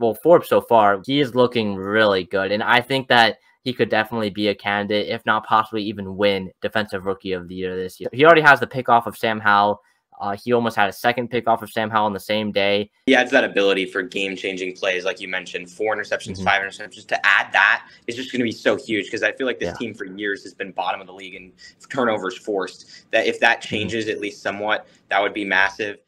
well, Forbes so far, he is looking really good. And I think that he could definitely be a candidate, if not possibly even win Defensive Rookie of the Year this year. He already has the pick off of Sam Howell. Uh, he almost had a second pick off of Sam Howell on the same day. He adds that ability for game changing plays, like you mentioned, four interceptions, mm-hmm. five interceptions. To add that is just going to be so huge because I feel like this yeah. team for years has been bottom of the league and turnovers forced. That if that mm-hmm. changes mm-hmm. at least somewhat, that would be massive.